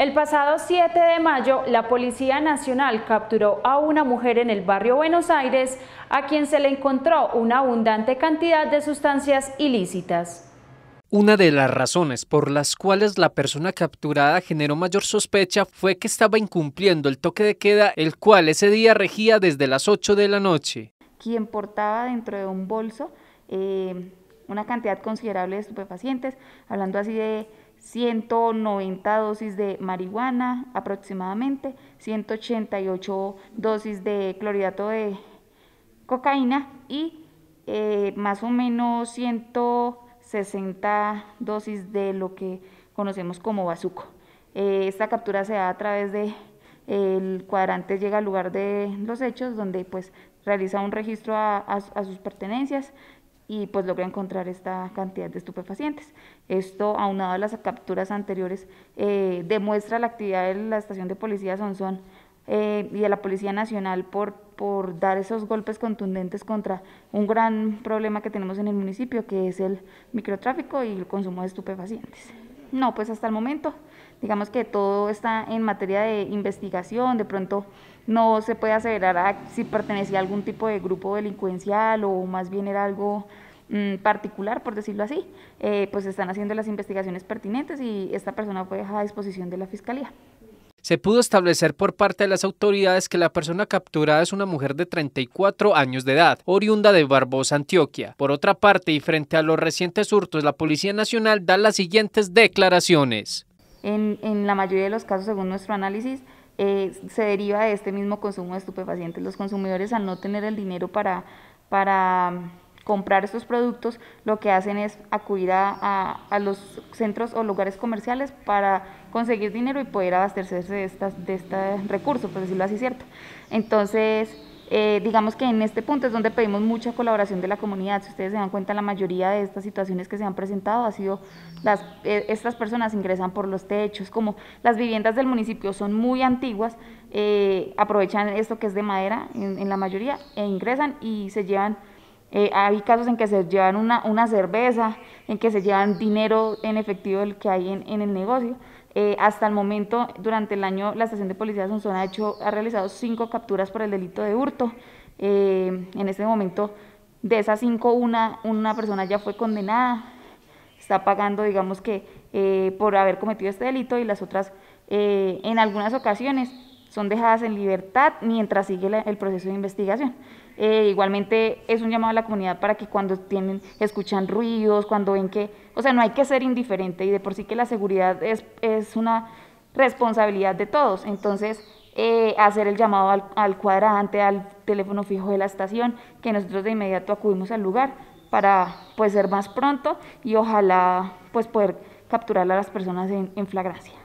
El pasado 7 de mayo, la Policía Nacional capturó a una mujer en el barrio Buenos Aires a quien se le encontró una abundante cantidad de sustancias ilícitas. Una de las razones por las cuales la persona capturada generó mayor sospecha fue que estaba incumpliendo el toque de queda, el cual ese día regía desde las 8 de la noche. Quien portaba dentro de un bolso eh, una cantidad considerable de estupefacientes, hablando así de 190 dosis de marihuana aproximadamente, 188 dosis de clorhidrato de cocaína y eh, más o menos 160 dosis de lo que conocemos como bazuco. Eh, esta captura se da a través de el cuadrante llega al lugar de los hechos donde pues realiza un registro a sus pertenencias, y pues logra encontrar esta cantidad de estupefacientes. Esto, aunado a las capturas anteriores, eh, demuestra la actividad de la estación de policía Sonsón eh, y de la Policía Nacional por, por dar esos golpes contundentes contra un gran problema que tenemos en el municipio, que es el microtráfico y el consumo de estupefacientes. No, pues hasta el momento, digamos que todo está en materia de investigación, de pronto no se puede aseverar si pertenecía a algún tipo de grupo delincuencial o más bien era algo mm, particular, por decirlo así, eh, pues están haciendo las investigaciones pertinentes y esta persona fue dejada a disposición de la Fiscalía. Se pudo establecer por parte de las autoridades que la persona capturada es una mujer de 34 años de edad, oriunda de Barbosa, Antioquia. Por otra parte, y frente a los recientes hurtos, la Policía Nacional da las siguientes declaraciones. En, en la mayoría de los casos, según nuestro análisis, eh, se deriva de este mismo consumo de estupefacientes. Los consumidores al no tener el dinero para, para mm, comprar estos productos, lo que hacen es acudir a, a, los centros o lugares comerciales para conseguir dinero y poder abastecerse de, estas, de este recurso, por decirlo así, ¿cierto? Entonces, eh, digamos que en este punto es donde pedimos mucha colaboración de la comunidad. Si ustedes se dan cuenta, la mayoría de estas situaciones que se han presentado ha sido las eh, estas personas ingresan por los techos, como las viviendas del municipio son muy antiguas, eh, aprovechan esto que es de madera en, la mayoría e ingresan y se llevan. Hay casos en que se llevan una, una cerveza, en que se llevan dinero en efectivo el que hay en, en el negocio. Eh, hasta el momento, durante el año, la estación de policía de Asunción ha, hecho, ha realizado cinco capturas por el delito de hurto. Eh, en este momento, de esas cinco, una, una persona ya fue condenada, está pagando, digamos que, eh, por haber cometido este delito y las otras, en algunas ocasiones, son dejadas en libertad mientras sigue el proceso de investigación. Eh, igualmente es un llamado a la comunidad para que cuando tienen, escuchan ruidos, cuando ven que, o sea, no hay que ser indiferente y de por sí que la seguridad es, es una responsabilidad de todos. Entonces, eh, hacer el llamado al, al, cuadrante, al teléfono fijo de la estación, que nosotros de inmediato acudimos al lugar para pues ser más pronto y ojalá pues poder capturar a las personas en, en flagrancia.